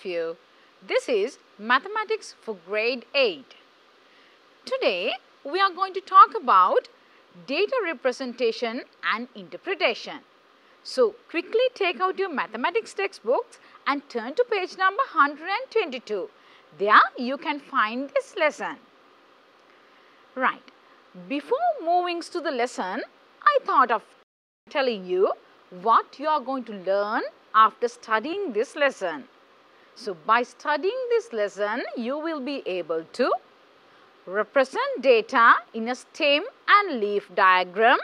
This is Mathematics for Grade 8. Today we are going to talk about data representation and interpretation. So quickly take out your mathematics textbooks and turn to page number 122. There you can find this lesson. Right. Before moving to the lesson, I thought of telling you what you are going to learn after studying this lesson. So, by studying this lesson, you will be able to represent data in a stem and leaf diagram,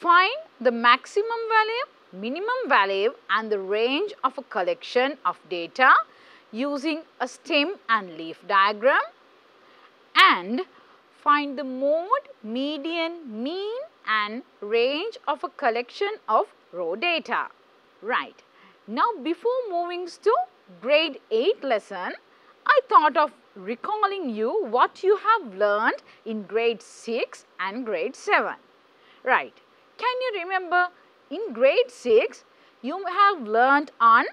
find the maximum value, minimum value and the range of a collection of data using a stem and leaf diagram and find the mode, median, mean and range of a collection of raw data. Right. Now, before moving to grade 8 lesson, I thought of recalling you what you have learned in grade 6 and grade 7. Right. Can you remember in grade 6, you have learned on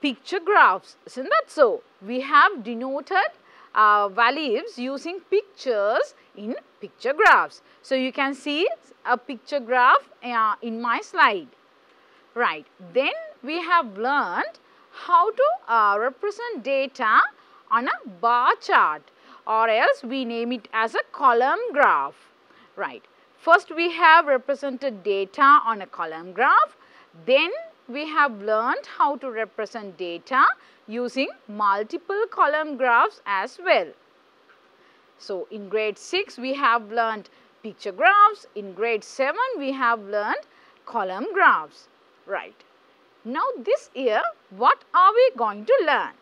picture graphs, isn't that so? We have denoted uh, values using pictures in picture graphs. So, you can see a picture graph uh, in my slide. Right. Then we have learned how to uh, represent data on a bar chart or else we name it as a column graph. Right. First we have represented data on a column graph. Then we have learned how to represent data using multiple column graphs as well. So, in grade 6 we have learned picture graphs, in grade 7 we have learned column graphs. Right. Now this year what are we going to learn?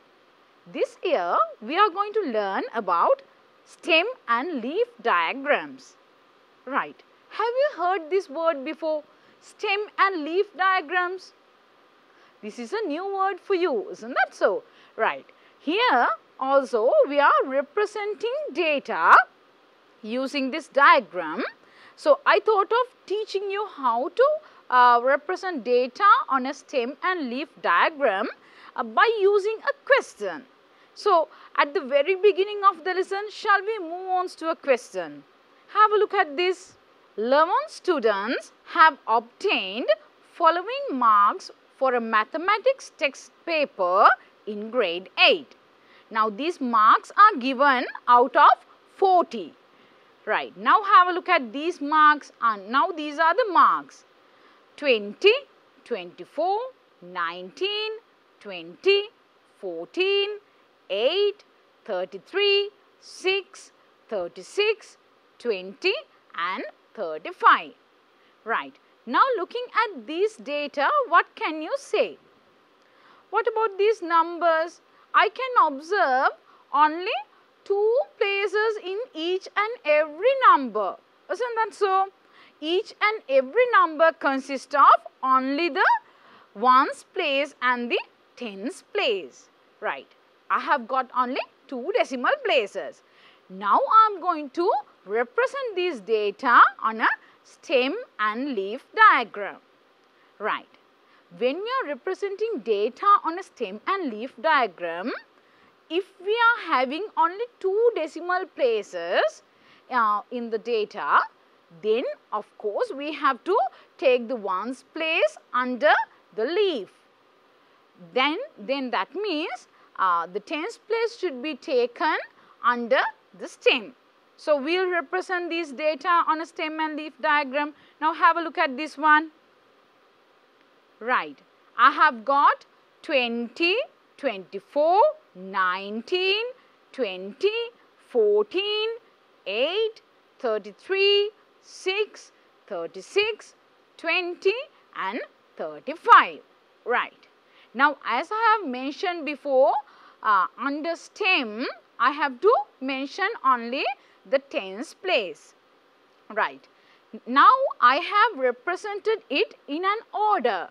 This year we are going to learn about stem and leaf diagrams. Right. Have you heard this word before? Stem and leaf diagrams. This is a new word for you, isn't that so? Right. Here also we are representing data using this diagram. So, I thought of teaching you how to uh, represent data on a stem and leaf diagram uh, by using a question. So, at the very beginning of the lesson, shall we move on to a question? Have a look at this. 11 students have obtained following marks for a mathematics text paper in grade 8. Now, these marks are given out of 40. Right. Now, have a look at these marks and now these are the marks. 20, 24, 19, 20, 14, 8, 33, 6, 36, 20 and 35. Right. Now looking at these data, what can you say? What about these numbers? I can observe only two places in each and every number. Isn't that so? Each and every number consists of only the ones place and the tens place. Right. I have got only two decimal places. Now I am going to represent these data on a stem and leaf diagram. Right. When we are representing data on a stem and leaf diagram, if we are having only two decimal places uh, in the data, then of course we have to take the ones place under the leaf. Then, then that means uh, the tens place should be taken under the stem. So, we will represent these data on a stem and leaf diagram. Now, have a look at this one. Right. I have got 20, 24, 19, 20, 14, 8, 33, 6, 36, 20 and 35. Right. Now, as I have mentioned before, uh, under stem, I have to mention only the tens place. Right. Now, I have represented it in an order.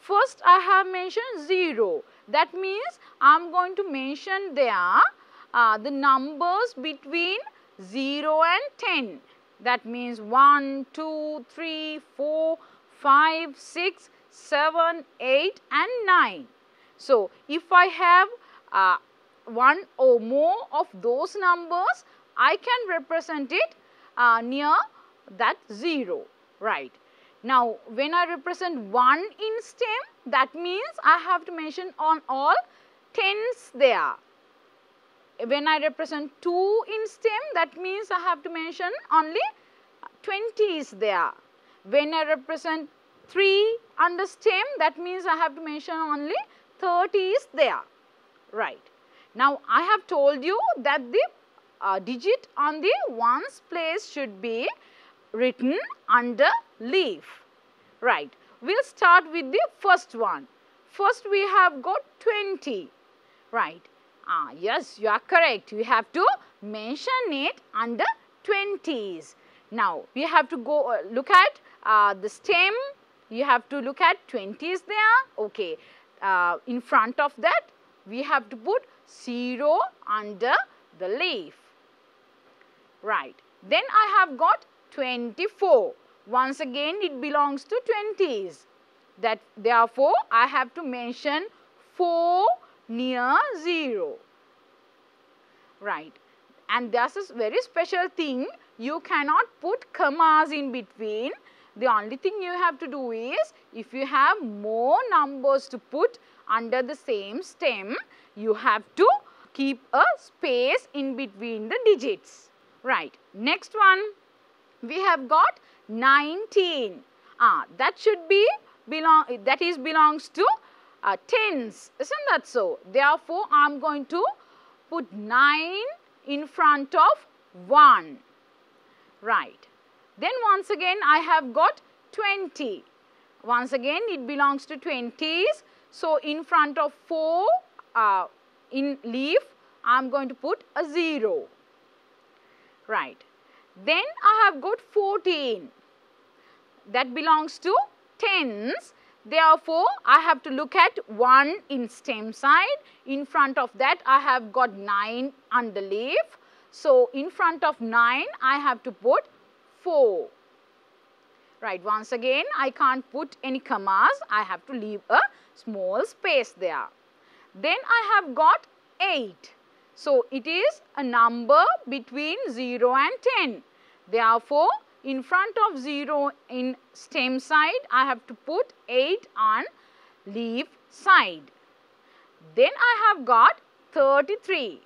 First, I have mentioned 0. That means, I am going to mention there uh, the numbers between 0 and 10. That means 1, 2, 3, 4, 5, 6, 7, 8 and 9. So, if I have uh, one or more of those numbers, I can represent it uh, near that 0, right. Now, when I represent 1 in stem, that means I have to mention on all tens there. When I represent 2 in stem, that means I have to mention only 20 is there. When I represent 3 under stem, that means I have to mention only 30 is there, right. Now, I have told you that the uh, digit on the ones place should be written under leaf. Right. We will start with the first one. First we have got 20. Right. Ah, yes, you are correct. We have to mention it under 20s. Now, we have to go uh, look at uh, the stem. You have to look at 20s there. Okay. Uh, in front of that, we have to put 0 under the leaf. Right. Then I have got 24. Once again it belongs to 20s. That therefore I have to mention 4 near 0. Right. And that's a very special thing. You cannot put commas in between. The only thing you have to do is if you have more numbers to put under the same stem, you have to keep a space in between the digits. Right. Next one, we have got 19. Ah, that should be belong, that is belongs to uh, tens, isn't that so? Therefore, I am going to put 9 in front of 1. Right. Then once again, I have got 20. Once again, it belongs to 20s. So, in front of 4, uh, in leaf, I am going to put a 0 right. Then I have got 14 that belongs to tens. Therefore, I have to look at 1 in stem side. In front of that, I have got 9 underleaf. So, in front of 9, I have to put 4. Right, once again, I can't put any commas. I have to leave a small space there. Then I have got 8. So, it is a number between 0 and 10. Therefore, in front of 0 in stem side, I have to put 8 on leaf side. Then I have got 33.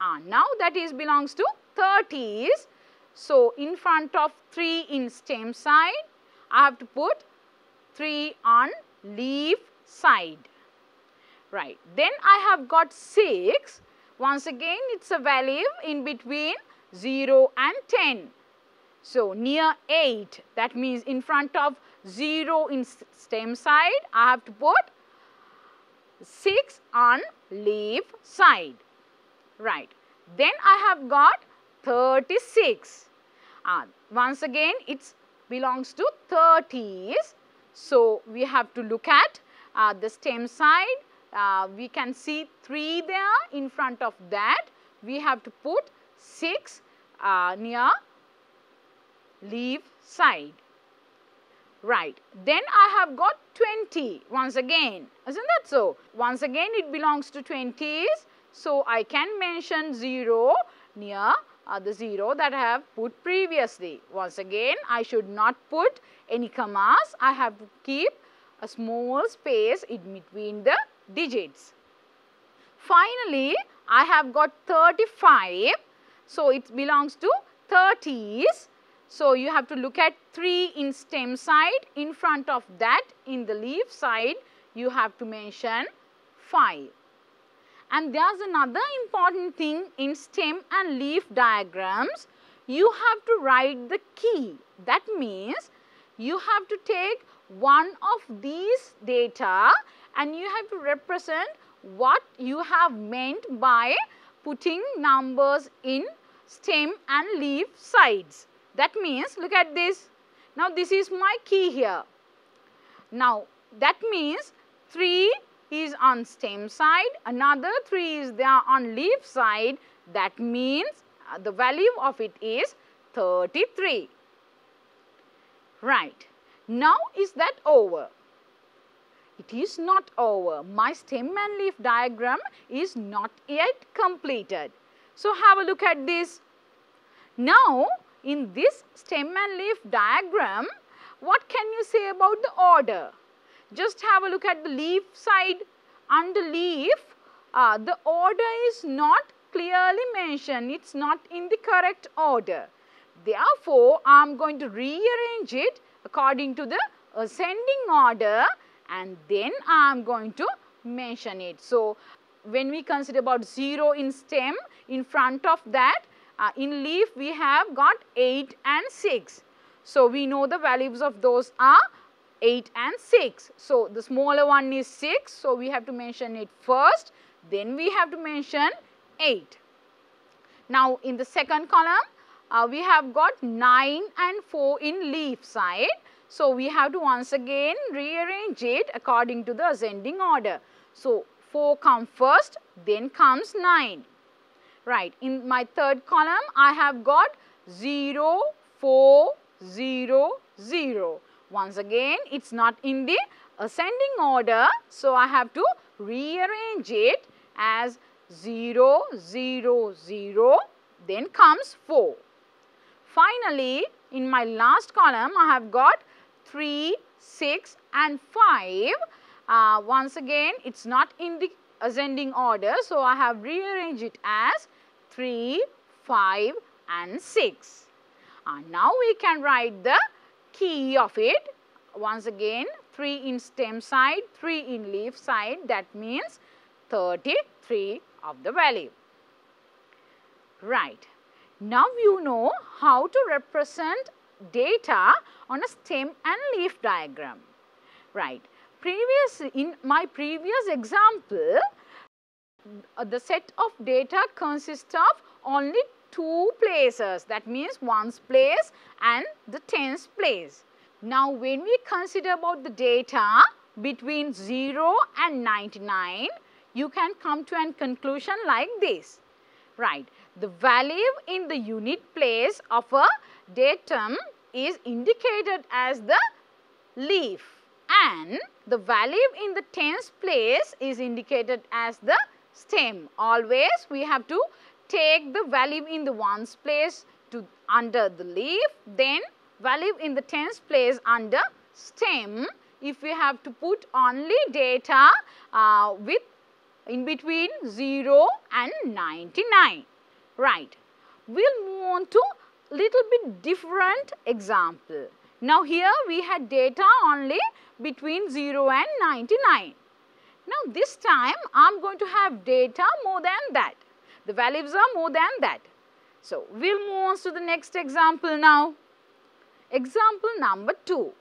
Ah, now that is belongs to 30s. So, in front of 3 in stem side, I have to put 3 on leaf side. Right. Then I have got 6. Once again, it's a value in between 0 and 10. So, near 8, that means in front of 0 in stem side, I have to put 6 on leaf side. Right. Then I have got 36. Uh, once again, it belongs to 30s. So, we have to look at uh, the stem side uh, we can see 3 there in front of that we have to put 6 uh, near leaf side. Right. Then I have got 20 once again. Isn't that so? Once again it belongs to 20s so I can mention 0 near uh, the 0 that I have put previously. Once again I should not put any commas. I have to keep a small space in between the digits. Finally, I have got 35. So, it belongs to 30s. So, you have to look at 3 in stem side. In front of that, in the leaf side, you have to mention 5. And there is another important thing in stem and leaf diagrams. You have to write the key. That means, you have to take one of these data and you have to represent what you have meant by putting numbers in stem and leaf sides. That means, look at this. Now, this is my key here. Now, that means 3 is on stem side, another 3 is there on leaf side. That means, uh, the value of it is 33. Right. Now, is that over? it is not over. My stem and leaf diagram is not yet completed. So, have a look at this. Now, in this stem and leaf diagram, what can you say about the order? Just have a look at the leaf side. Under leaf, uh, the order is not clearly mentioned. It is not in the correct order. Therefore, I am going to rearrange it according to the ascending order and then I am going to mention it. So, when we consider about 0 in stem, in front of that, uh, in leaf we have got 8 and 6. So, we know the values of those are 8 and 6. So, the smaller one is 6. So, we have to mention it first. Then we have to mention 8. Now, in the second column, uh, we have got 9 and 4 in leaf side. So, we have to once again rearrange it according to the ascending order. So, 4 comes first, then comes 9. Right. In my third column, I have got 0, 4, 0, 0. Once again, it is not in the ascending order. So, I have to rearrange it as 0, 0, 0, then comes 4. Finally, in my last column, I have got 3, 6 and 5. Uh, once again, it is not in the ascending order. So, I have rearranged it as 3, 5 and 6. And now, we can write the key of it. Once again, 3 in stem side, 3 in leaf side. That means 33 of the value. Right. Now you know how to represent data on a stem and leaf diagram. Right. Previous, in my previous example, Uh, the set of data consists of only two places that means ones place and the tens place. Now when we consider about the data between 0 and 99 you can come to an conclusion like this. Right. The value in the unit place of a datum is indicated as the leaf and the value in the tens place is indicated as the stem. Always we have to take the value in the ones place to under the leaf then value in the tens place under stem if we have to put only data uh, with in between 0 and 99. Right. We will move on to little bit different example. Now here we had data only between 0 and 99. Now this time I am going to have data more than that. The values are more than that. So we will move on to the next example now. Example number 2.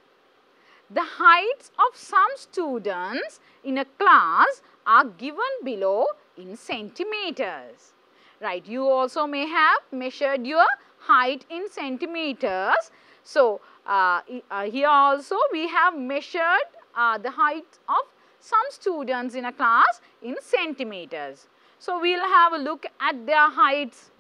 The heights of some students in a class are given below in centimeters. Right, you also may have measured your height in centimeters. So, uh, uh, here also we have measured uh, the height of some students in a class in centimeters. So, we will have a look at their heights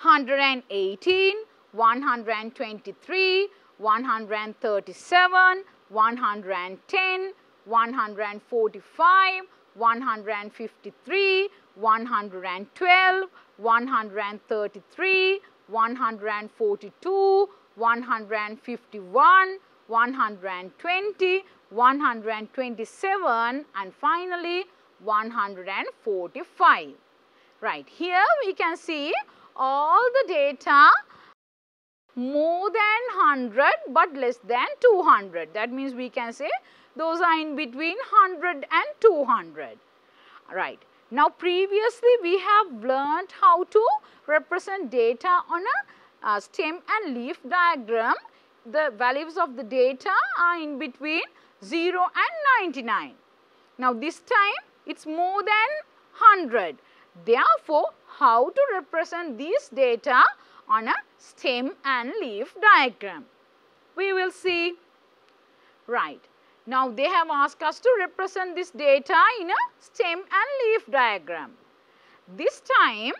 118, 123, 137, 110, 145, 153, 112, 133, 142, 151, 120, 127 and finally 145. Right, here we can see all the data more than 100 but less than 200. That means we can say those are in between 100 and 200. Right. Now previously we have learnt how to represent data on a uh, stem and leaf diagram. The values of the data are in between 0 and 99. Now this time it is more than 100. Therefore, how to represent these data on a stem and leaf diagram? We will see. Right. Now, they have asked us to represent this data in a stem and leaf diagram. This time,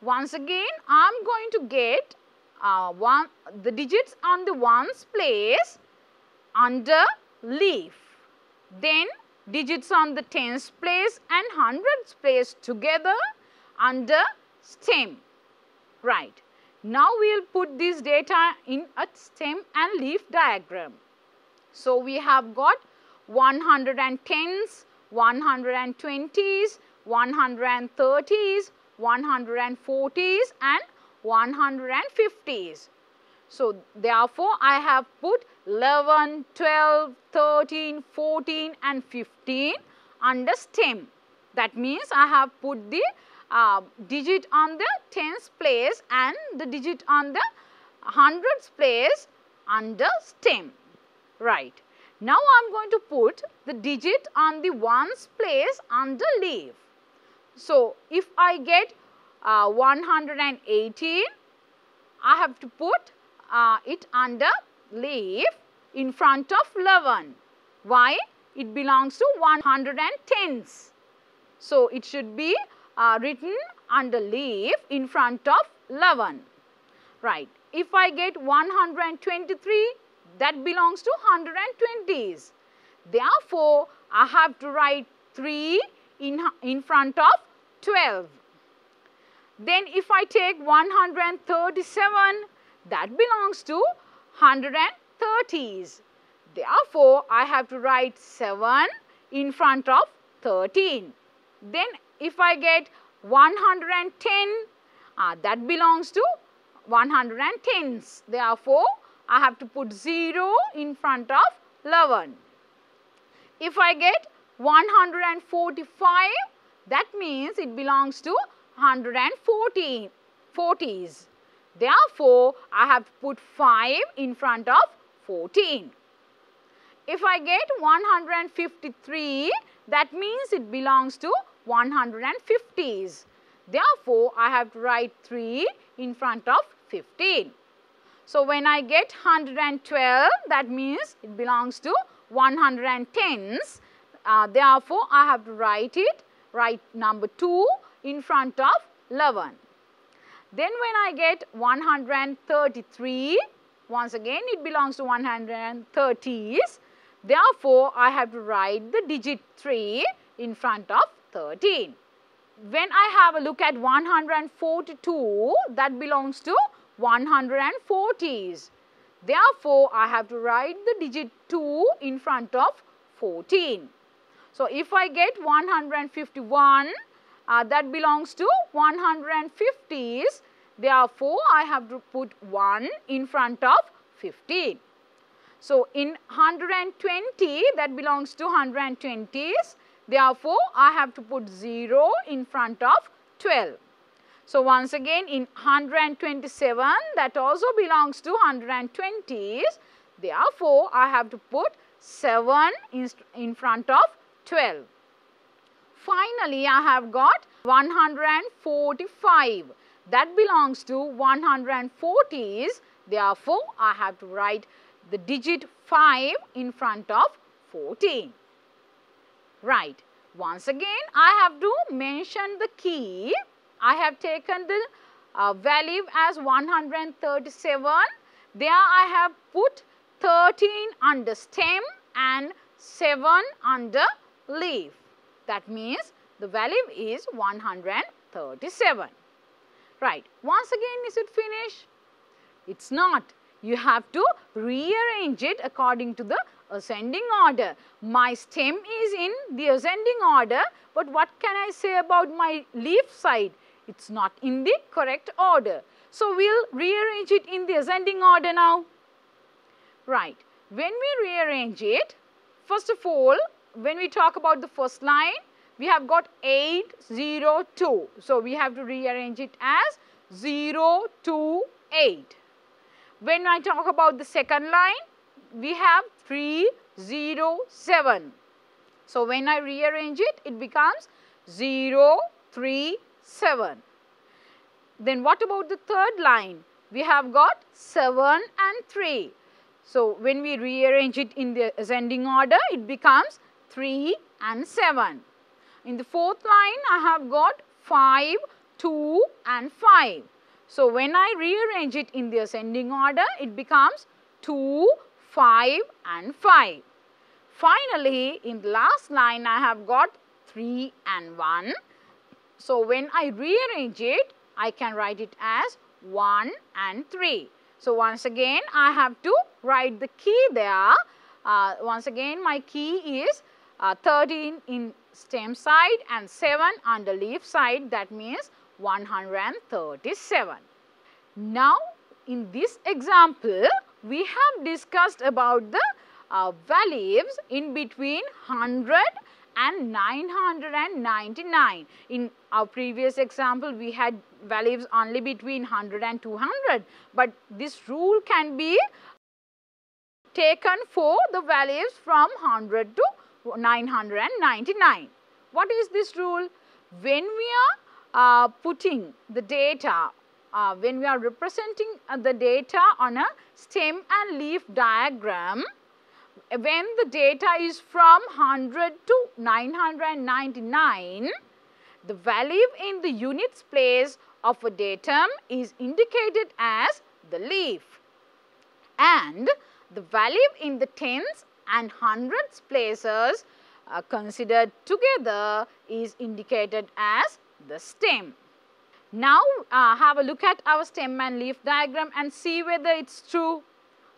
once again, I am going to get uh, one, the digits on the ones place under leaf. then digits on the tens place and hundreds place together under stem. Right. Now we will put this data in a stem and leaf diagram. So we have got 110s, 120s, 130s, 140s and 150s. So, therefore, I have put 11, 12, 13, 14 and 15 under stem. That means I have put the uh, digit on the tens place and the digit on the hundreds place under stem. Right. Now I am going to put the digit on the ones place under leaf. So, if I get uh, 118, I have to put uh, it under leaf in front of 11. Why? It belongs to 110s. So, it should be uh, written under leaf in front of 11. Right. If I get 123, that belongs to 120s. Therefore, I have to write 3 in, in front of 12. Then if I take 137, that belongs to 130s. Therefore, I have to write 7 in front of 13. Then if I get 110, uh, that belongs to 110s. Therefore, I have to put 0 in front of 11. If I get 145, that means it belongs to 114 40s. Therefore, I have put 5 in front of 14. If I get 153, that means it belongs to 150s. Therefore, I have to write 3 in front of 15. So, when I get 112, that means it belongs to 110s. Uh, therefore, I have to write it, write number 2 in front of 11. Then when I get 133, once again it belongs to 130s. Therefore, I have to write the digit 3 in front of 13. When I have a look at 142, that belongs to 140s. Therefore, I have to write the digit 2 in front of 14. So, if I get 151, uh, that belongs to 150s. Therefore, I have to put 1 in front of 15. So, in 120 that belongs to 120s. Therefore, I have to put 0 in front of 12. So, once again in 127 that also belongs to 120s. Therefore, I have to put 7 in, in front of 12. Finally, I have got 145 that belongs to 140s. Therefore, I have to write the digit 5 in front of 14. Right. Once again, I have to mention the key. I have taken the uh, value as 137. There I have put 13 under stem and 7 under leaf. That means the value is 137. Right. Once again, is it finished? It's not. You have to rearrange it according to the ascending order. My stem is in the ascending order, but what can I say about my leaf side? It's not in the correct order. So, we'll rearrange it in the ascending order now. Right. When we rearrange it, first of all, when we talk about the first line, we have got 8, 0, 2. So, we have to rearrange it as 0, 2, 8. When I talk about the second line, we have 3, 0, 7. So, when I rearrange it, it becomes 0, 3, 7. Then what about the third line? We have got 7 and 3. So, when we rearrange it in the ascending order, it becomes 3 and 7. In the fourth line, I have got 5, 2 and 5. So, when I rearrange it in the ascending order, it becomes 2, 5 and 5. Finally, in the last line I have got 3 and 1. So, when I rearrange it, I can write it as 1 and 3. So, once again I have to write the key there. Uh, once again my key is uh, 13 in stem side and 7 on the leaf side that means 137. Now, in this example we have discussed about the uh, values in between 100 and 999. In our previous example, we had values only between 100 and 200, but this rule can be taken for the values from 100 to 999. What is this rule? When we are uh, putting the data, uh, when we are representing uh, the data on a stem and leaf diagram, when the data is from 100 to 999, the value in the units place of a datum is indicated as the leaf and the value in the tens and hundreds places uh, considered together is indicated as the stem. Now uh, have a look at our stem and leaf diagram and see whether it's true.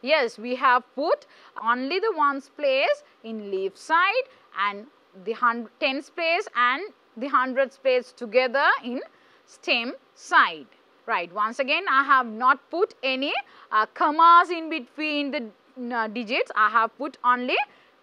Yes, we have put only the ones place in leaf side and the tens place and the hundreds place together in stem side. Right, once again I have not put any uh, commas in between the digits, I have put only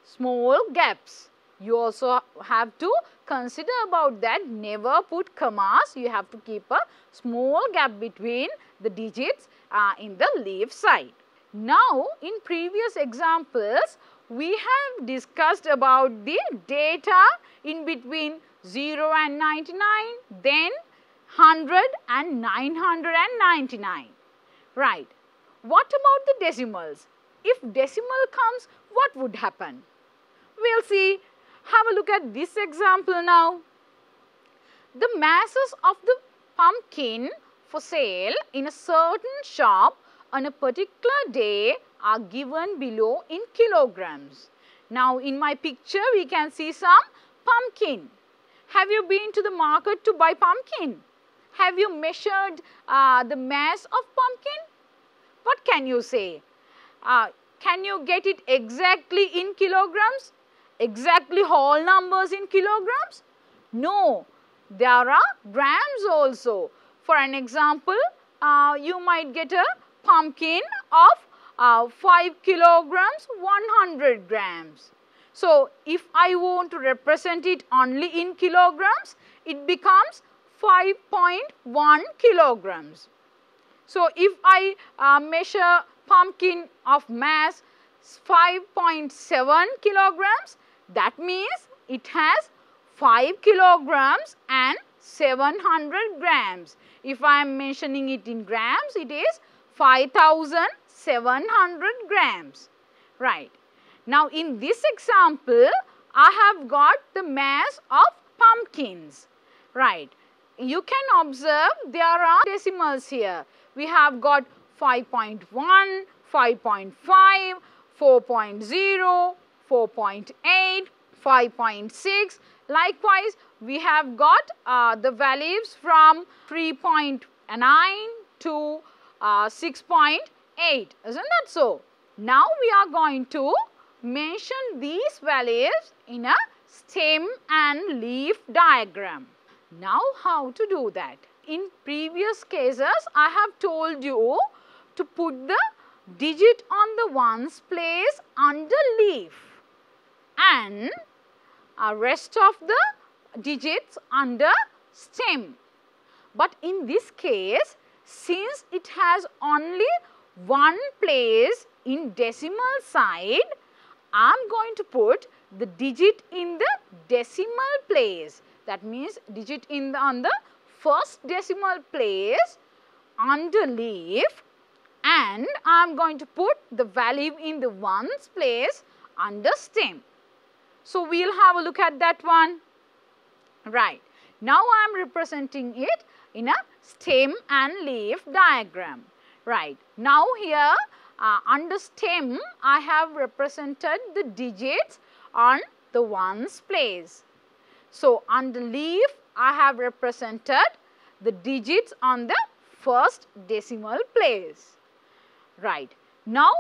small gaps. You also have to consider about that, never put commas, you have to keep a small gap between the digits uh, in the leaf side. Now, in previous examples, we have discussed about the data in between 0 and 99, then 100 and 999. Right. What about the decimals? If decimal comes, what would happen? We'll see. Have a look at this example now. The masses of the pumpkin for sale in a certain shop on a particular day are given below in kilograms. Now, in my picture, we can see some pumpkin. Have you been to the market to buy pumpkin? Have you measured uh, the mass of pumpkin? What can you say? Uh, can you get it exactly in kilograms? Exactly whole numbers in kilograms? No, there are grams also. For an example, uh, you might get a pumpkin of uh, 5 kilograms 100 grams. So, if I want to represent it only in kilograms, it becomes 5.1 kilograms. So, if I uh, measure pumpkin of mass 5.7 kilograms, that means it has 5 kilograms and 700 grams. If I am mentioning it in grams, it is 5700 grams. Right. Now, in this example, I have got the mass of pumpkins. Right. You can observe there are decimals here. We have got 5.1, 5.5, 4.0, 4.8, 5.6. Likewise, we have got uh, the values from 3.9 to uh, 6.8 isn't that so? Now we are going to mention these values in a stem and leaf diagram. Now how to do that? In previous cases I have told you to put the digit on the ones place under leaf and a rest of the digits under stem. But in this case since it has only one place in decimal side, I am going to put the digit in the decimal place. That means digit in the, on the first decimal place under leaf and I am going to put the value in the ones place under stem. So, we will have a look at that one. Right. Now, I am representing it in a stem and leaf diagram. Right. Now here uh, under stem I have represented the digits on the ones place. So, the leaf I have represented the digits on the first decimal place. Right. Now,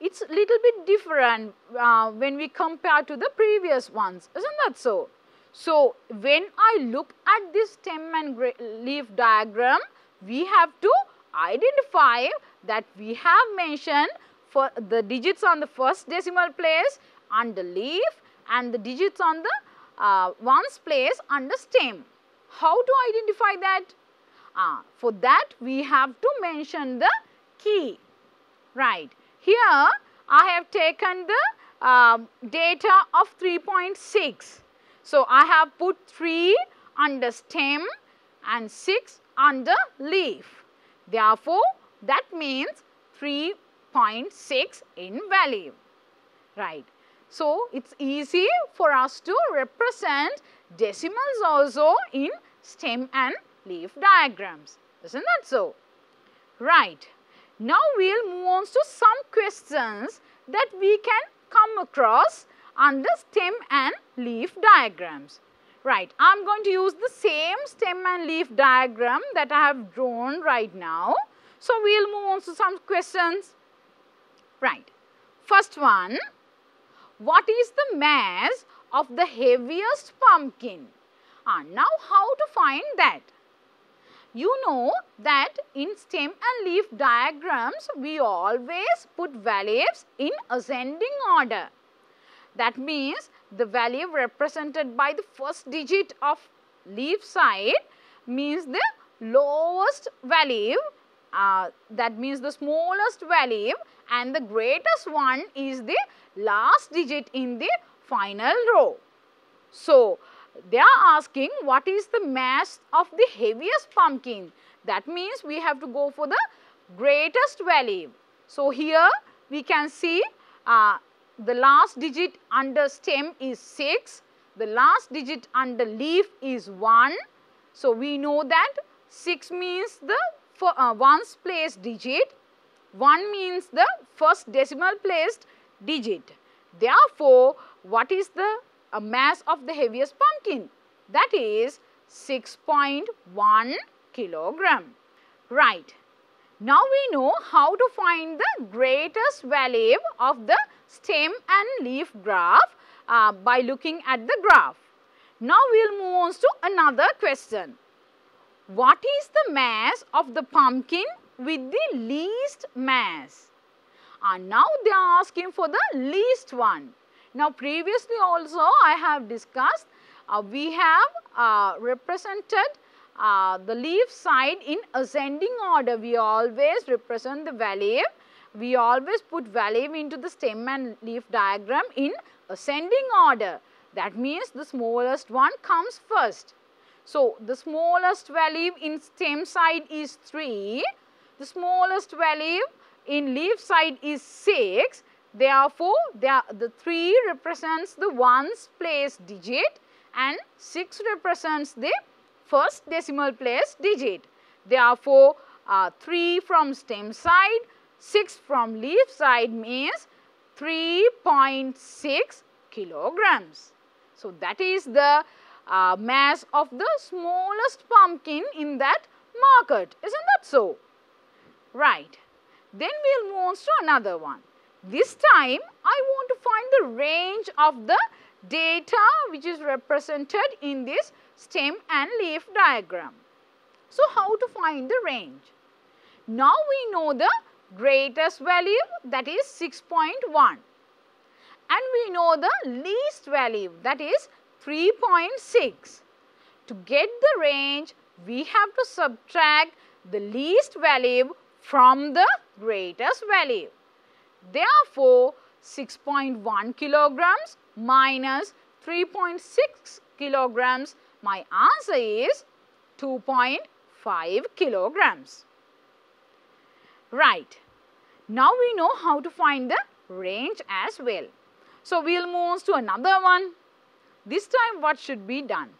it is a little bit different uh, when we compare to the previous ones. Isn't that so? So, when I look at this stem and leaf diagram, we have to identify that we have mentioned for the digits on the first decimal place under leaf and the digits on the uh, ones place under stem. How to identify that? Uh, for that we have to mention the key. Right. Here I have taken the uh, data of 3.6. So, I have put 3 under stem and 6 under leaf. Therefore, that means 3.6 in value. Right. So, it is easy for us to represent decimals also in stem and leaf diagrams. Isn't that so? Right. Now, we will move on to some questions that we can come across the stem and leaf diagrams. Right, I am going to use the same stem and leaf diagram that I have drawn right now. So, we will move on to some questions. Right, first one, what is the mass of the heaviest pumpkin? Ah, now, how to find that? You know that in stem and leaf diagrams, we always put values in ascending order. That means the value represented by the first digit of leaf side means the lowest value uh, that means the smallest value and the greatest one is the last digit in the final row. So, they are asking what is the mass of the heaviest pumpkin. That means we have to go for the greatest value. So, here we can see uh, the last digit under stem is 6, the last digit under leaf is 1. So, we know that 6 means the for, uh, ones place digit, 1 means the first decimal placed digit. Therefore, what is the uh, mass of the heaviest pumpkin? That is 6.1 kilogram. Right. Now we know how to find the greatest value of the stem and leaf graph uh, by looking at the graph. Now we will move on to another question. What is the mass of the pumpkin with the least mass? And now they are asking for the least one. Now previously also I have discussed uh, we have uh, represented uh, the leaf side in ascending order. We always represent the value. We always put value into the stem and leaf diagram in ascending order. That means the smallest one comes first. So, the smallest value in stem side is 3. The smallest value in leaf side is 6. Therefore, the 3 represents the ones place digit and 6 represents the first decimal place digit. Therefore, uh, 3 from stem side, 6 from leaf side means 3.6 kilograms. So, that is the uh, mass of the smallest pumpkin in that market. Isn't that so? Right. Then we will move on to another one. This time I want to find the range of the data which is represented in this stem and leaf diagram. So, how to find the range? Now, we know the greatest value that is 6.1 and we know the least value that is 3.6. To get the range, we have to subtract the least value from the greatest value. Therefore, 6.1 kilograms minus 3.6 kilograms, my answer is 2.5 kilograms. Right. Now we know how to find the range as well. So, we will move on to another one. This time what should be done?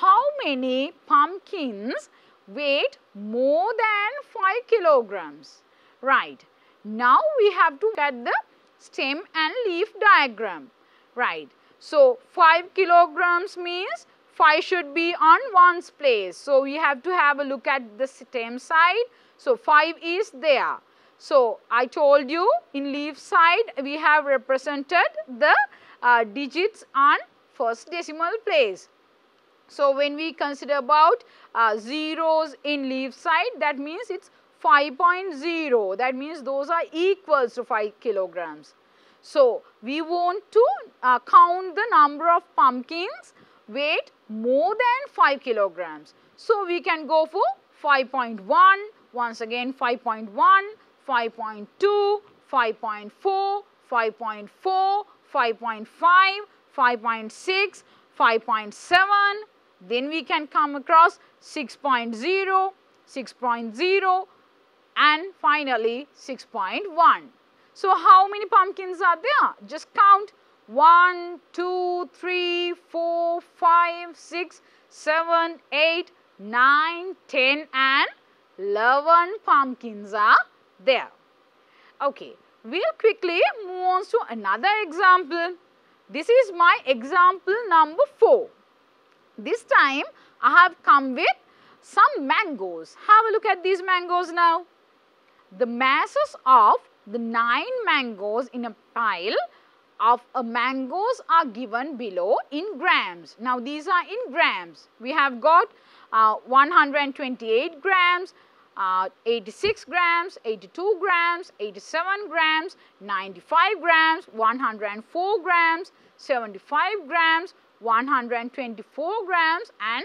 How many pumpkins weight more than 5 kilograms? Right. Now we have to get the stem and leaf diagram. Right. So, 5 kilograms means 5 should be on one's place. So, we have to have a look at the stem side. So, 5 is there. So, I told you in leaf side we have represented the uh, digits on first decimal place. So, when we consider about uh, zeros in leaf side that means it is 5.0 that means those are equals to 5 kilograms. So, we want to uh, count the number of pumpkins weight more than 5 kilograms. So, we can go for 5.1, once again 5.1, 5.2, 5.4, 5.4, 5.5, 5.6, 5.7, then we can come across 6.0, 6.0 and finally 6.1. So, how many pumpkins are there? Just count 1, 2, 3, 4, 5, 6, 7, 8, 9, 10 and 11 pumpkins are there. Okay, we will quickly move on to another example. This is my example number 4. This time I have come with some mangoes. Have a look at these mangoes now. The masses of the 9 mangoes in a pile of a mangoes are given below in grams. Now these are in grams. We have got uh, 128 grams, uh, 86 grams, 82 grams, 87 grams, 95 grams, 104 grams, 75 grams, 124 grams and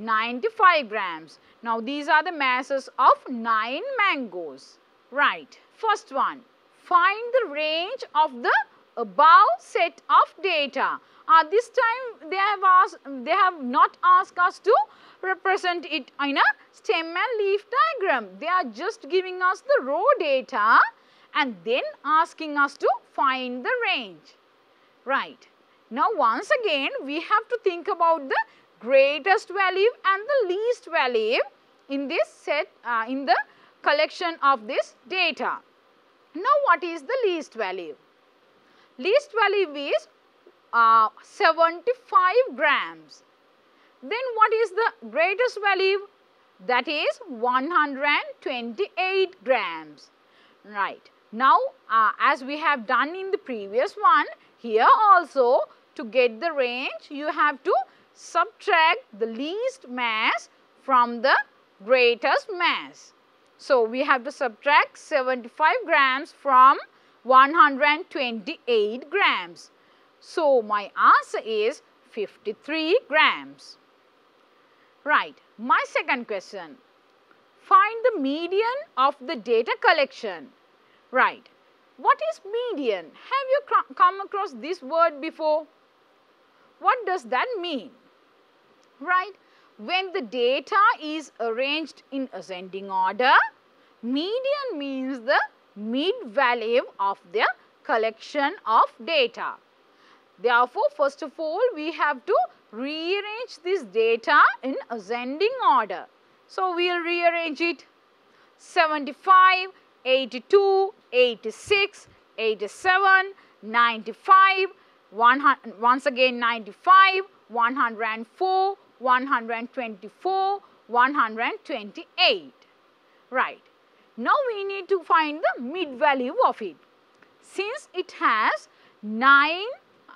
95 grams. Now these are the masses of 9 mangoes. Right. First one, find the range of the above set of data. Uh, this time they have asked, they have not asked us to represent it in a stem and leaf diagram. They are just giving us the raw data and then asking us to find the range. Right. Now once again we have to think about the greatest value and the least value in this set uh, in the collection of this data. Now what is the least value? Least value is uh, 75 grams. Then what is the greatest value? That is 128 grams. Right. Now uh, as we have done in the previous one, here also to get the range, you have to subtract the least mass from the greatest mass. So, we have to subtract 75 grams from 128 grams. So, my answer is 53 grams. Right. My second question. Find the median of the data collection. Right. What is median? Have you come across this word before? What does that mean? Right? When the data is arranged in ascending order, median means the mid value of the collection of data. Therefore, first of all, we have to rearrange this data in ascending order. So, we will rearrange it 75, 82, 86, 87, 95, once again 95, 104, 124, 128. Right. Now we need to find the mid value of it. Since it has 9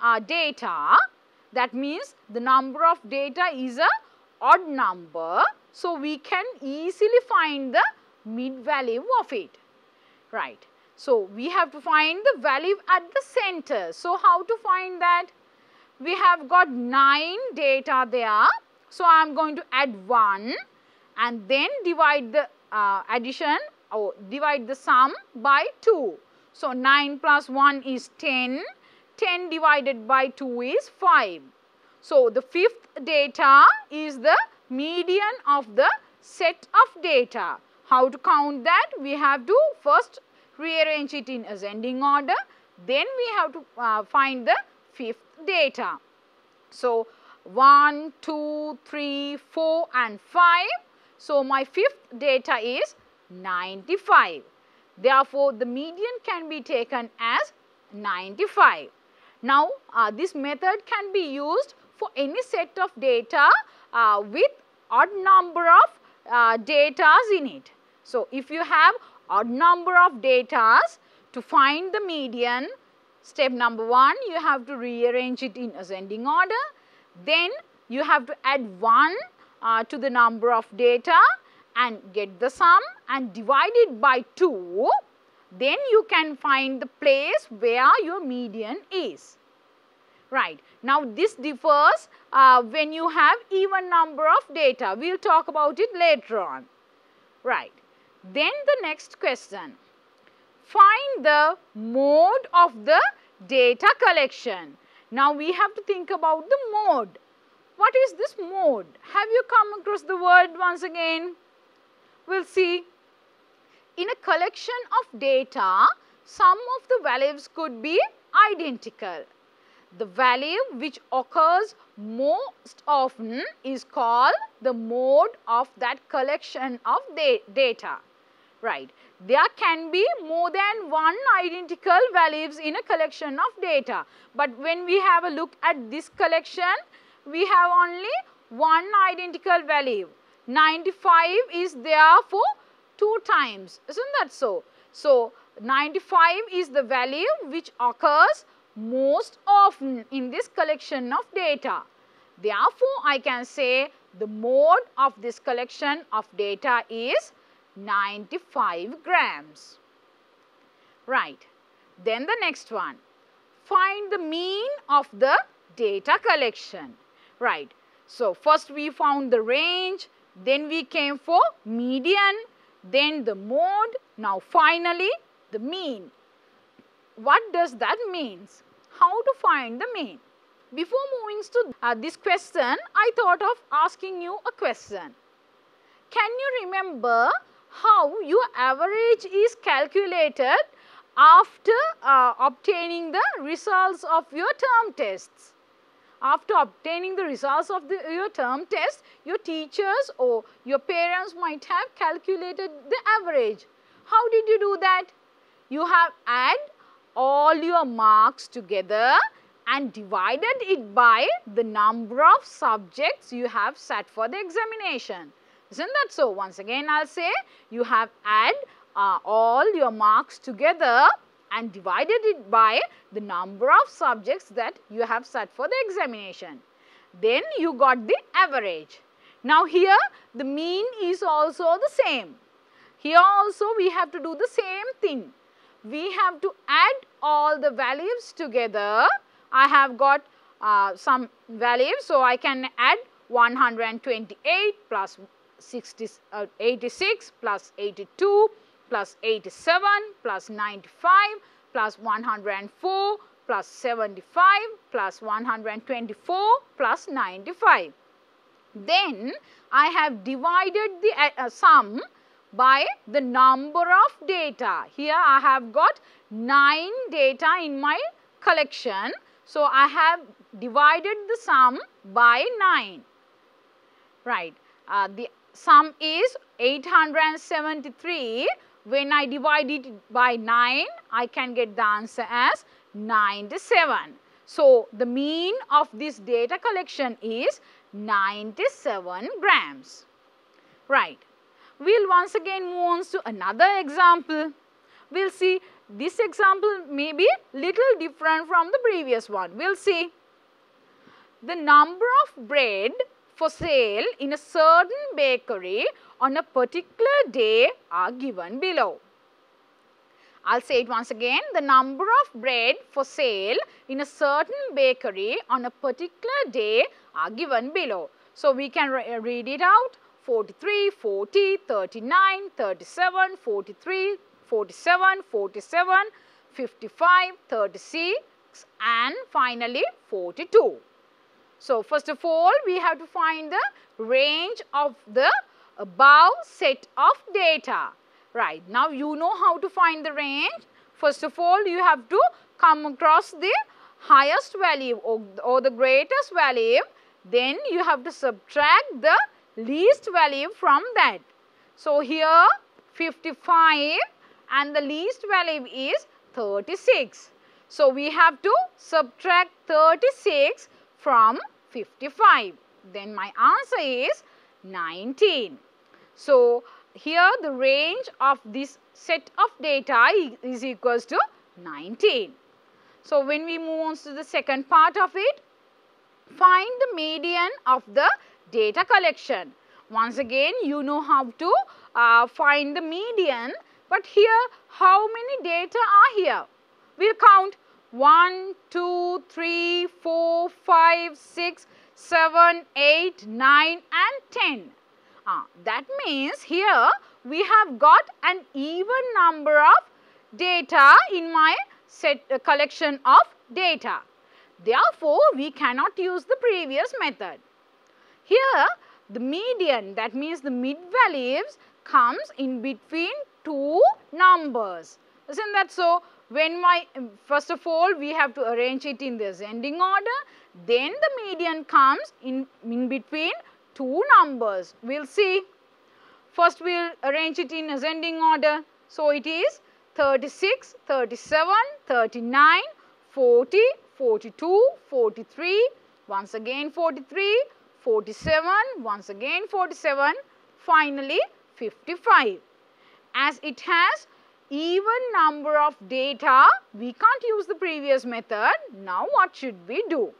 uh, data, that means the number of data is a odd number. So we can easily find the mid value of it. Right. So, we have to find the value at the center. So, how to find that? We have got 9 data there. So, I am going to add 1 and then divide the uh, addition or divide the sum by 2. So, 9 plus 1 is 10. 10 divided by 2 is 5. So, the fifth data is the median of the set of data. How to count that? We have to first rearrange it in ascending order. Then we have to uh, find the fifth data. So, 1, 2, 3, 4 and 5. So, my fifth data is 95. Therefore, the median can be taken as 95. Now, uh, this method can be used for any set of data uh, with odd number of uh, datas in it. So, if you have odd number of datas to find the median, step number 1 you have to rearrange it in ascending order. Then you have to add 1 uh, to the number of data and get the sum and divide it by 2 then you can find the place where your median is. Right. Now, this differs uh, when you have even number of data. We will talk about it later on. Right. Then the next question. Find the mode of the data collection. Now, we have to think about the mode. What is this mode? Have you come across the word once again? We will see in a collection of data, some of the values could be identical. The value which occurs most often is called the mode of that collection of data. Right. There can be more than one identical values in a collection of data. But when we have a look at this collection, we have only one identical value. 95 is there for 2 times, isn't that so? So, 95 is the value which occurs most often in this collection of data. Therefore, I can say the mode of this collection of data is 95 grams. Right. Then the next one. Find the mean of the data collection. Right. So, first we found the range, then we came for median, then the mode, now finally the mean. What does that means? How to find the mean? Before moving to uh, this question, I thought of asking you a question. Can you remember how your average is calculated after uh, obtaining the results of your term tests? after obtaining the results of the, your term test, your teachers or your parents might have calculated the average. How did you do that? You have add all your marks together and divided it by the number of subjects you have sat for the examination. Isn't that so? Once again, I'll say you have add uh, all your marks together and divided it by the number of subjects that you have set for the examination. Then you got the average. Now here the mean is also the same. Here also we have to do the same thing. We have to add all the values together. I have got uh, some values so I can add 128 plus 60, uh, 86 plus 82 plus 87 plus 95 plus 104 plus 75 plus 124 plus 95. Then I have divided the uh, uh, sum by the number of data. Here I have got 9 data in my collection. So, I have divided the sum by 9. Right. Uh, the sum is 873 when I divide it by 9, I can get the answer as 97. So, the mean of this data collection is 97 grams. Right. We will once again move on to another example. We will see this example may be little different from the previous one. We will see the number of bread for sale in a certain bakery on a particular day are given below. I'll say it once again. The number of bread for sale in a certain bakery on a particular day are given below. So, we can re uh, read it out 43, 40, 39, 37, 43, 47, 47, 55, 36 and finally 42. So, first of all we have to find the range of the above set of data. Right. Now, you know how to find the range. First of all, you have to come across the highest value or, or the greatest value. Then you have to subtract the least value from that. So, here 55 and the least value is 36. So, we have to subtract 36 from 55. Then my answer is 19. So, here the range of this set of data is equals to 19. So, when we move on to the second part of it, find the median of the data collection. Once again, you know how to uh, find the median, but here how many data are here? We'll count 1, 2, 3, 4, 5, 6, 7, 8, 9 and 10. Ah, that means here we have got an even number of data in my set uh, collection of data. Therefore, we cannot use the previous method. Here the median that means the mid values comes in between two numbers. Isn't that so? When my first of all we have to arrange it in the ascending order then the median comes in, in between two numbers. We will see. First we will arrange it in ascending order. So, it is 36, 37, 39, 40, 42, 43, once again 43, 47, once again 47, finally 55. As it has even number of data, we can't use the previous method. Now, what should we do?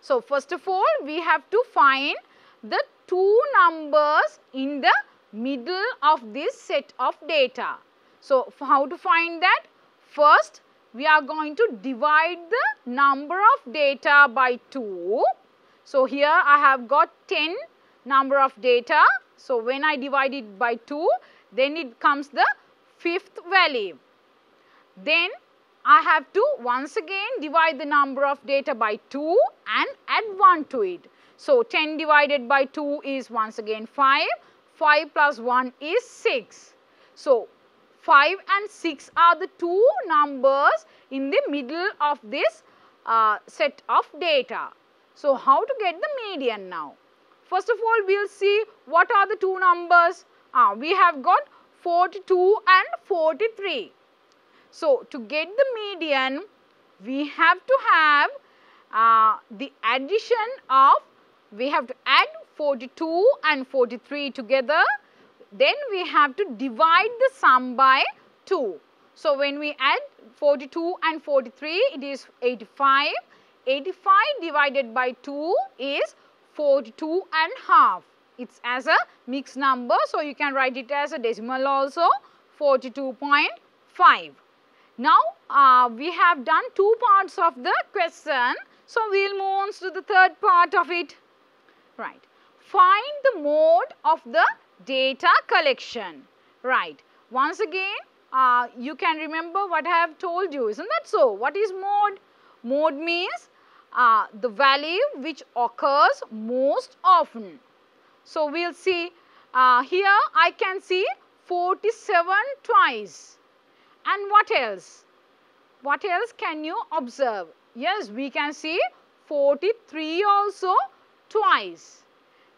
So, first of all, we have to find the two numbers in the middle of this set of data. So, how to find that? First, we are going to divide the number of data by 2. So, here I have got 10 number of data. So, when I divide it by 2, then it comes the fifth value. Then I have to once again divide the number of data by 2 and add 1 to it. So, 10 divided by 2 is once again 5, 5 plus 1 is 6. So, 5 and 6 are the two numbers in the middle of this uh, set of data. So, how to get the median now? First of all, we will see what are the two numbers. Uh, we have got 42 and 43. So, to get the median, we have to have uh, the addition of, we have to add 42 and 43 together. Then we have to divide the sum by 2. So, when we add 42 and 43, it is 85. 85 divided by 2 is 42 and half. It's as a mixed number. So, you can write it as a decimal also 42.5. Now, uh, we have done two parts of the question. So, we will move on to the third part of it. Right. Find the mode of the data collection. Right. Once again, uh, you can remember what I have told you. Isn't that so? What is mode? Mode means uh, the value which occurs most often. So, we will see uh, here I can see 47 twice and what else? What else can you observe? Yes, we can see 43 also twice.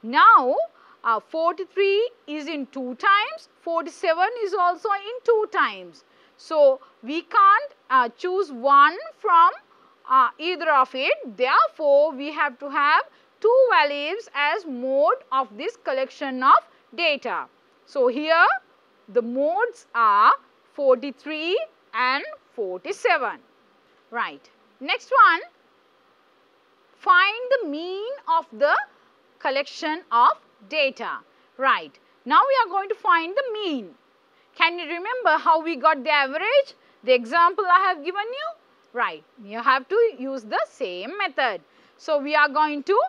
Now, uh, 43 is in 2 times, 47 is also in 2 times. So, we can't uh, choose one from uh, either of it. Therefore, we have to have two values as mode of this collection of data. So, here the modes are 43 and 47. Right. Next one, find the mean of the collection of data. Right. Now we are going to find the mean. Can you remember how we got the average? The example I have given you? Right. You have to use the same method. So, we are going to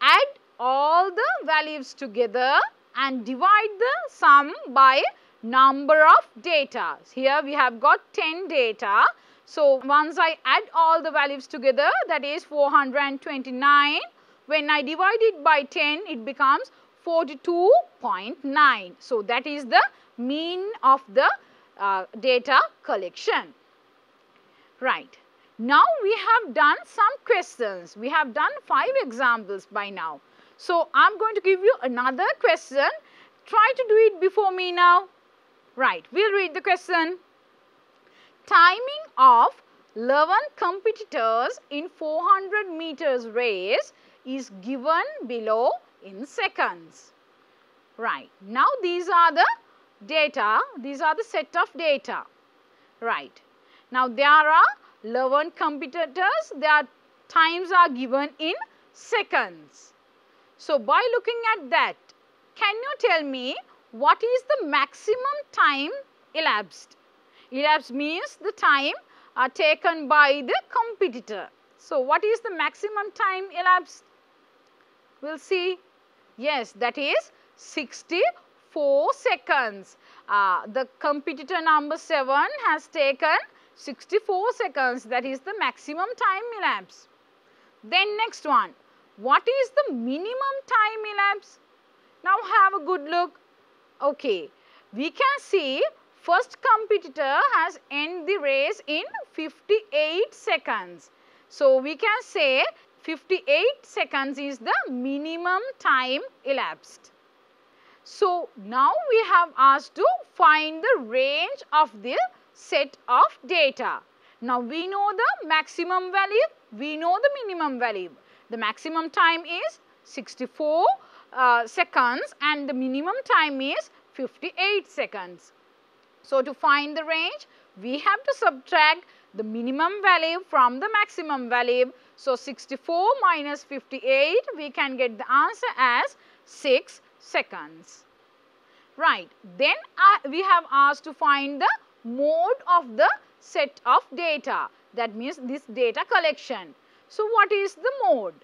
add all the values together and divide the sum by number of data. Here we have got 10 data. So, once I add all the values together that is 429. When I divide it by 10 it becomes 42.9. So, that is the mean of the uh, data collection. Right. Now, we have done some questions. We have done 5 examples by now. So, I am going to give you another question. Try to do it before me now. Right, we'll read the question. Timing of 11 competitors in 400 meters race is given below in seconds. Right. Now, these are the data, these are the set of data. Right. Now, there are 11 competitors, their times are given in seconds. So, by looking at that, can you tell me what is the maximum time elapsed? Elapsed means the time uh, taken by the competitor. So, what is the maximum time elapsed? We will see. Yes, that is 64 seconds. Uh, the competitor number 7 has taken 64 seconds. That is the maximum time elapsed. Then next one. What is the minimum time elapsed? Now have a good look. Okay. We can see first competitor has end the race in 58 seconds. So, we can say 58 seconds is the minimum time elapsed. So, now we have asked to find the range of the set of data. Now, we know the maximum value, we know the minimum value. The maximum time is 64 uh, seconds and the minimum time is 58 seconds. So, to find the range, we have to subtract the minimum value from the maximum value. So, 64 minus 58, we can get the answer as 6 seconds. Right. Then uh, we have asked to find the mode of the set of data. That means this data collection. So, what is the mode?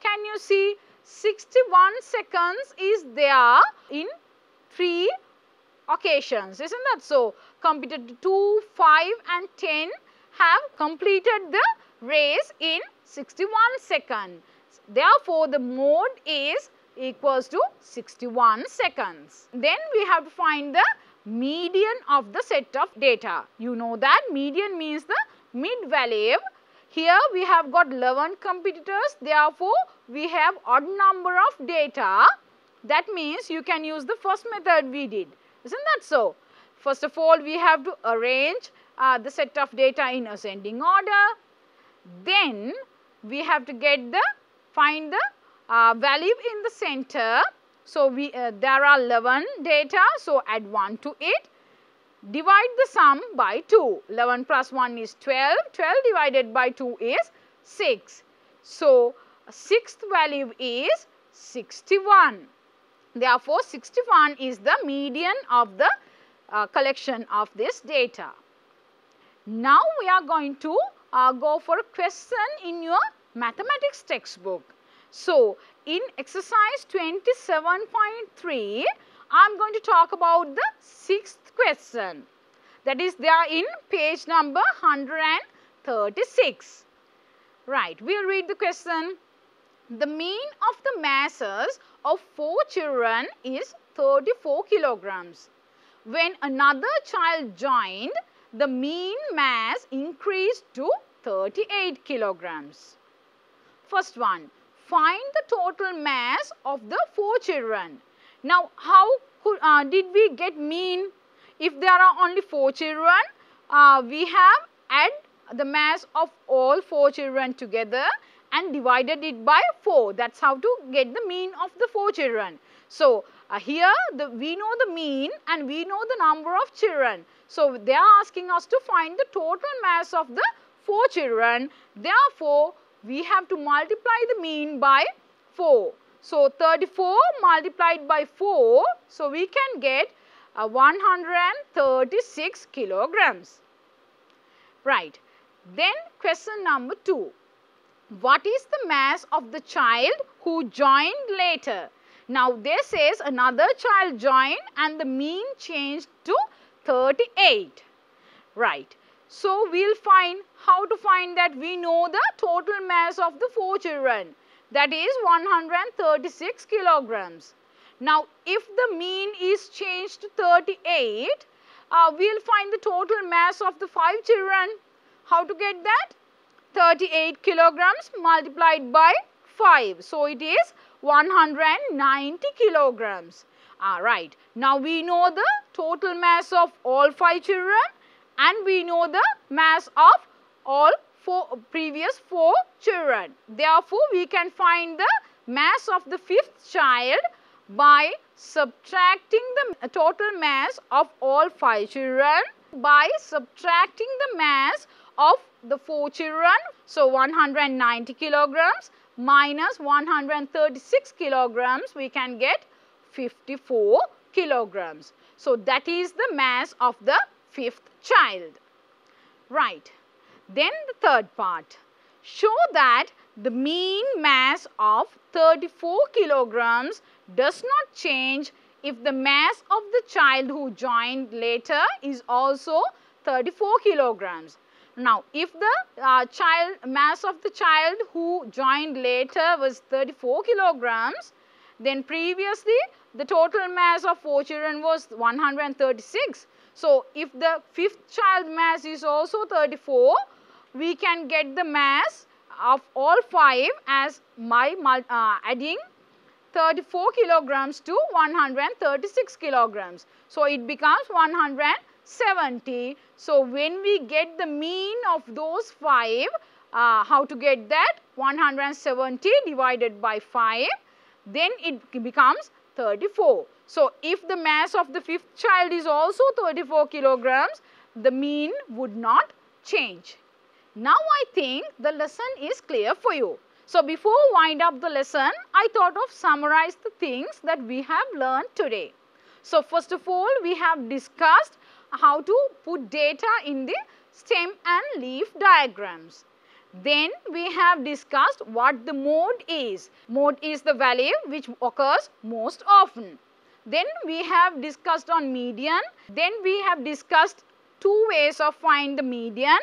Can you see 61 seconds is there in 3 occasions, isn't that so? Completed 2, 5 and 10 have completed the race in 61 seconds. Therefore, the mode is equals to 61 seconds. Then we have to find the median of the set of data. You know that median means the mid value. Here we have got 11 competitors. Therefore, we have odd number of data. That means you can use the first method we did. Isn't that so? First of all, we have to arrange uh, the set of data in ascending order. Then we have to get the find the uh, value in the center. So, we uh, there are 11 data. So, add 1 to it. Divide the sum by 2. 11 plus 1 is 12. 12 divided by 2 is 6. So, sixth value is 61. Therefore, 61 is the median of the uh, collection of this data. Now, we are going to uh, go for a question in your mathematics textbook. So, in exercise 27.3, I am going to talk about the sixth question that is they are in page number 136. Right, we will read the question. The mean of the masses of four children is 34 kilograms. When another child joined, the mean mass increased to 38 kilograms. First one, find the total mass of the four children. Now, how could, uh, did we get mean? If there are only four children, uh, we have add the mass of all four children together and divided it by 4. That is how to get the mean of the 4 children. So, uh, here the, we know the mean and we know the number of children. So, they are asking us to find the total mass of the 4 children. Therefore, we have to multiply the mean by 4. So, 34 multiplied by 4. So, we can get uh, 136 kilograms. Right. Then question number 2. What is the mass of the child who joined later? Now, this says another child joined and the mean changed to 38. Right. So, we will find how to find that we know the total mass of the 4 children that is 136 kilograms. Now, if the mean is changed to 38, uh, we will find the total mass of the 5 children. How to get that? 38 kilograms multiplied by 5. So, it is 190 kilograms. Alright. Now, we know the total mass of all 5 children and we know the mass of all four previous four children. Therefore, we can find the mass of the fifth child by subtracting the total mass of all five children by subtracting the mass of the four children. So, 190 kilograms minus 136 kilograms we can get 54 kilograms. So, that is the mass of the fifth child. Right. Then the third part. Show that the mean mass of 34 kilograms does not change if the mass of the child who joined later is also 34 kilograms. Now, if the uh, child mass of the child who joined later was 34 kilograms, then previously the total mass of four children was 136. So, if the fifth child mass is also 34, we can get the mass of all five as by uh, adding 34 kilograms to 136 kilograms. So, it becomes 170. So, when we get the mean of those 5, uh, how to get that? 170 divided by 5, then it becomes 34. So, if the mass of the fifth child is also 34 kilograms, the mean would not change. Now, I think the lesson is clear for you. So, before wind up the lesson, I thought of summarize the things that we have learned today. So, first of all, we have discussed how to put data in the stem and leaf diagrams. Then we have discussed what the mode is. Mode is the value which occurs most often. Then we have discussed on median. Then we have discussed two ways of find the median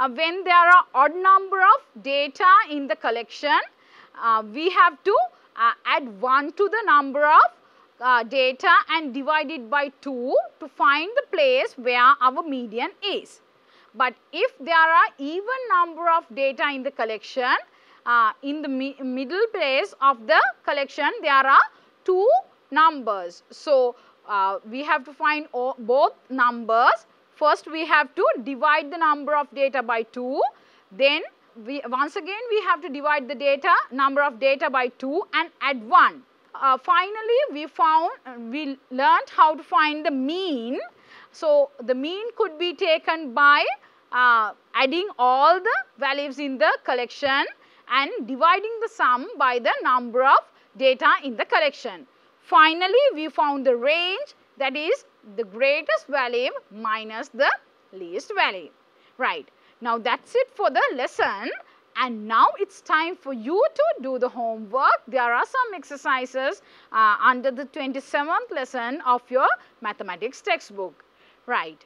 uh, when there are odd number of data in the collection, uh, we have to uh, add 1 to the number of uh, data and divide it by 2 to find the place where our median is. But if there are even number of data in the collection, uh, in the mi middle place of the collection, there are two numbers. So, uh, we have to find both numbers First we have to divide the number of data by 2. Then we once again we have to divide the data number of data by 2 and add 1. Uh, finally we found uh, we learned how to find the mean. So the mean could be taken by uh, adding all the values in the collection and dividing the sum by the number of data in the collection. Finally, we found the range that is the greatest value minus the least value. Right. Now, that is it for the lesson and now it is time for you to do the homework. There are some exercises uh, under the 27th lesson of your mathematics textbook. Right.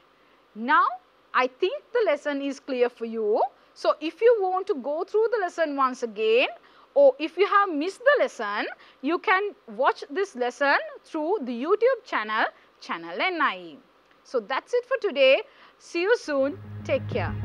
Now, I think the lesson is clear for you. So, if you want to go through the lesson once again or if you have missed the lesson, you can watch this lesson through the YouTube channel channel NIE. So that's it for today. See you soon. Take care.